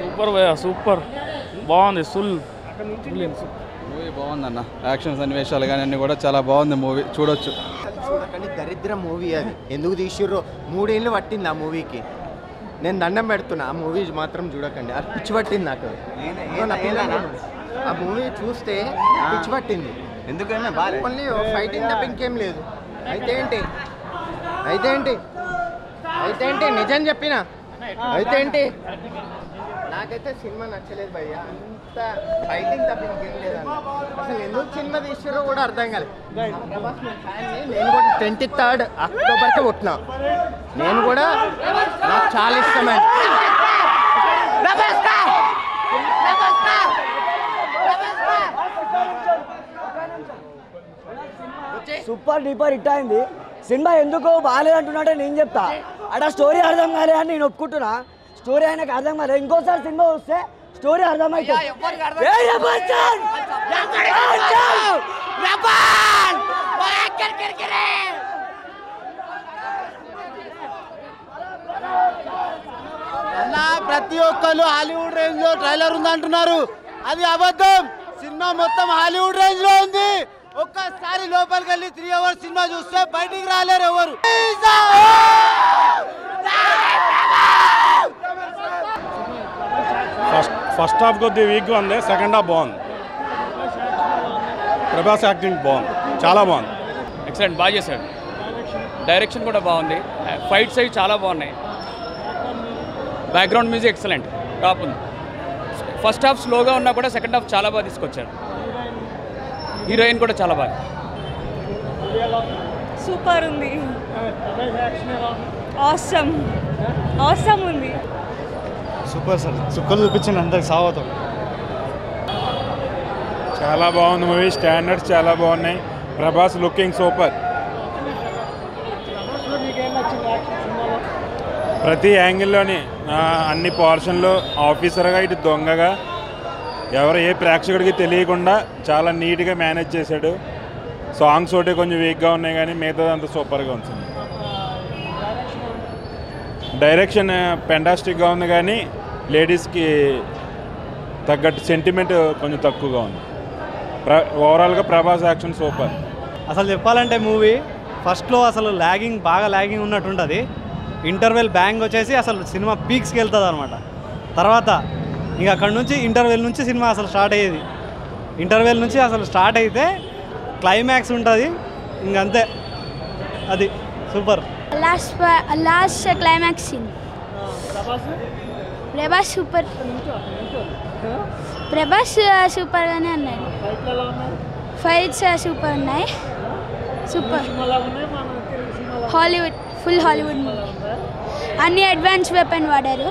Super భయ super. బాగుంది full. Movie బాగుందన్న. యాక్షన్ సన్నివేశాలు కానీ అన్ని కూడా చాలా బాగుంది మూవీ చూడొచ్చు. చూడకండి దరిద్ర మూవీ అది. ఎందుకు తీసిర్రో? మూడేళ్ళు పట్టింది ఆ మూవీకి నేను దండం పెడుతున్నా. ఆ మూవీ మాత్రం చూడకండి. అది పిచ్చి పట్టింది నాకు. ఆ మూవీ చూస్తే పిచ్చి పట్టింది. ఎందుకన్నా బాగా ఓన్లీ ఫైటింగ్ తప్ప ఇంకేం లేదు. అయితే ఏంటి? అయితే ఏంటి? అయితే ఏంటి? నిజం చెప్పిన. అయితే ఏంటి? నాకైతే సినిమా నచ్చలేదు భయ్య. అంత ఫైటింగ్ తప్ప ఇంకేం లేదన్న అసలు ఎందుకు సినిమా తీసారో కూడా అర్థం కాలేదు నేను కూడా ట్వంటీ థర్డ్ అక్టోబర్కి పుట్టినా. నేను కూడా నాకు చాలా ఇష్టమైన సూపర్ డీపర్ హిట్ అయింది. సినిమా ఎందుకు బాగాలేదు అంటున్నాడే నేను చెప్తా. అక్కడ స్టోరీ అర్థం కాలే అని నేను ఒప్పుకుంటున్నా. స్టోరీ ఆయనకు అర్థం కాలేదు ఇంకోసారి సినిమా వస్తే స్టోరీ అర్థమవుతుంది ప్రతి ఒక్కరు హాలీవుడ్ రేంజ్లో ట్రైలర్ ఉంది అంటున్నారు అది అబద్ధం. సినిమా మొత్తం హాలీవుడ్ రేంజ్లో ఉంది. ఒక్కసారి లోపలికి వెళ్ళి త్రీ అవర్స్ సినిమా చూస్తే బయటికి రాలేరు ఎవరు. ఫస్ట్ ఫస్ట్ హాఫ్ కొద్ది వీక్గా ఉంది సెకండ్ హాఫ్ బాగుంది. ప్రభాస్ యాక్టింగ్ బాగుంది చాలా బాగుంది. ఎక్సలెంట్ బాగా చేశాడు. డైరెక్షన్ కూడా బాగుంది. ఫైట్స్ అవి చాలా బాగున్నాయి. బ్యాక్గ్రౌండ్ మ్యూజిక్ ఎక్సలెంట్ టాప్ ఉంది. ఫస్ట్ హాఫ్ స్లోగా ఉన్నా కూడా సెకండ్ హాఫ్ చాలా బాగా తీసుకొచ్చారు. హీరోయిన్ కూడా చాలా బాగా. సూపర్ ఉంది. ఆసమ్ ఆసమ్ ఉంది. Super sir. చుక్కలు చూపించండి అందరికి సావతం. చాలా బాగుంది మూవీ. స్టాండర్డ్స్ చాలా బాగున్నాయి. ప్రభాస్ లుకింగ్ సూపర్ ప్రతి యాంగిల్లోని అన్ని పోర్షన్లు ఆఫీసర్గా ఇటు దొంగగా ఎవరు ఏ ప్రేక్షకుడికి తెలియకుండా చాలా నీట్గా మేనేజ్ చేశాడు. సాంగ్స్ ఒకటి కొంచెం వీక్గా ఉన్నాయి కానీ మిగతాది అంత సూపర్గా ఉంది డైరెక్షన్ పెండాస్టిక్గా ఉంది కానీ లేడీస్కి తగ్గట్టు సెంటిమెంట్ కొంచెం తక్కువగా ఉంది. ప్ర ఓవరాల్గా ప్రభాస్ యాక్షన్ సూపర్. అసలు చెప్పాలంటే మూవీ ఫస్ట్లో అసలు ల్యాగింగ్ బాగా ల్యాగింగ్ ఉన్నట్టు ఉంటుంది ఇంటర్వెల్ బ్యాంగ్ వచ్చేసి అసలు సినిమా పీక్స్కి వెళ్తుంది అనమాట తర్వాత ఇంకా అక్కడ నుంచి ఇంటర్వెల్ నుంచి సినిమా అసలు స్టార్ట్ అయ్యేది. ఇంటర్వెల్ నుంచి అసలు స్టార్ట్ అయితే క్లైమాక్స్ ఉంటుంది. ఇంకంతే అది. Super. Last last climax scene Prabhas super Prabhas సూపర్గానే ఉన్నాయి. ఫైట్స్ సూపర్ ఉన్నాయి? Super Hollywood full Hollywood movie అన్ని అడ్వాన్స్ వెపన్ వాడారు.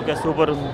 Okay super. ఉంది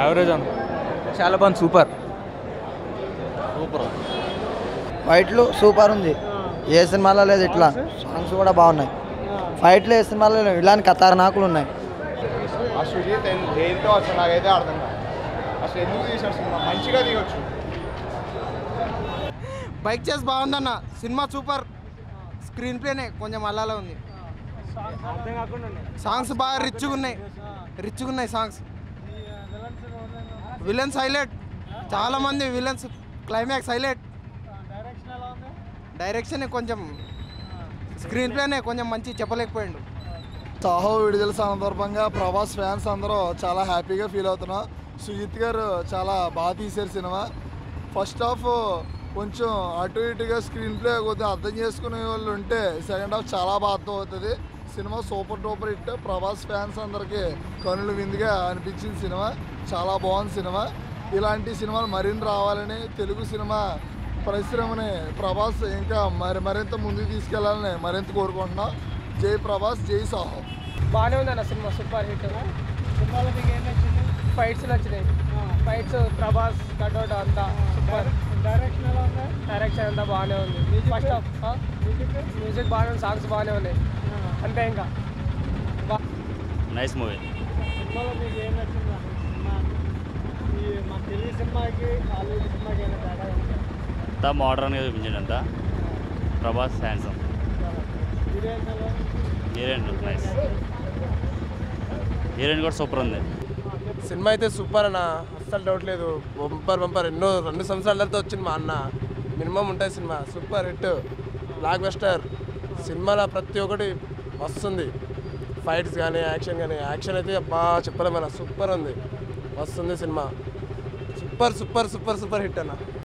యావరేజ్ అన్న. చాలా బాగుంది సూపర్. ఫైట్లు సూపర్ ఉంది. ఏ సినిమాలో లేదు ఇట్లా. సాంగ్స్ కూడా బాగున్నాయి. ఫైట్లు ఏ సినిమాలో లేవు. ఇలాంటి ఖతర్నాకులు ఉన్నాయి. ఆ సుజీత్ దేంతో అసలు నాకైతే అర్థం కాదు. అసలు ఎందుకు తీసాడు సినిమా? మంచిగా తీయొచ్చు. బైక్ చేసి బాగుందన్న. Cinema super. స్క్రీన్ ప్లేనే కొంచెం అల్లాలో ఉంది. సాంగ్స్ బాగా రిచ్గా ఉన్నాయి. రిచ్గా ఉన్నాయి సాంగ్స్. Villains highlight. చాలా మంది విలన్స్. Climax highlight. డైరెక్షన్ కొంచెం స్క్రీన్ ప్లేనే కొంచెం మంచి చెప్పలేకపోయాడు. సాహో విడుదల సందర్భంగా ప్రభాస్ ఫ్యాన్స్ అందరూ చాలా హ్యాపీగా ఫీల్ అవుతున్నాం సుజిత్ గారు చాలా బాగా తీశారు సినిమా. ఫస్ట్ ఆఫ్ కొంచెం అటు ఇటుగా స్క్రీన్ ప్లే కొద్దిగా అర్థం చేసుకునే వాళ్ళు ఉంటే సెకండ్ హాఫ్ చాలా బాగా అర్థం అవుతుంది. Cinema super duper hit. Prabhas fans అందరికీ కనులు విందుగా అనిపించిన సినిమా. చాలా బాగుంది సినిమా. ఇలాంటి సినిమాలు మరిన్ని రావాలని తెలుగు సినిమా పరిశ్రమని ప్రభాస్ ఇంకా మరి మరింత ముందుకు తీసుకెళ్ళాలని మరింత కోరుకుంటున్నాం. జై ప్రభాస్ జై సాహో. బాగానే ఉంది అన్న సినిమా సూపర్ హిట్ సినిమాలో మీకు ఏం నచ్చింది ఫైట్స్ నచ్చినాయి ఫైట్స్ ప్రభాస్ కట్అవుట్ అంతా సూపర్. డైరెక్షన్ ఎలా ఉంది డైరెక్షన్ అంతా బాగానే ఉంది. ఫస్ట్ హాఫ్ మ్యూజిక్ బాగానే ఉంది సాంగ్స్ బాగానే ఉన్నాయి. అంతే ఇంకా. నైస్ మూవీ సినిమాలో మీకు ఏం నచ్చింది? మన తెలుగు సినిమాకి హాలీవుడ్ సినిమాకి ఏమైనా తేడా ఉందా? అంతా మోడర్న్గా చూపించండి అంతా Prabhas handsome heroine heroine nice heroine కూడా సూపర్ ఉంది. సినిమా అయితే సూపర్ అన్న. అస్సలు డౌట్ లేదు. Bumper bumper. ఎన్నో రెండు సంవత్సరాలతో వచ్చింది మా అన్న. మినిమం ఉంటాయి cinema. Super hit. Block buster సినిమాలో ప్రతి ఒక్కటి వస్తుంది. ఫైట్స్ కానీ యాక్షన్ కానీ యాక్షన్ అయితే బాగా చెప్పలేమన్నా సూపర్ ఉంది. వస్తుంది cinema. Super super super super hit అన్న.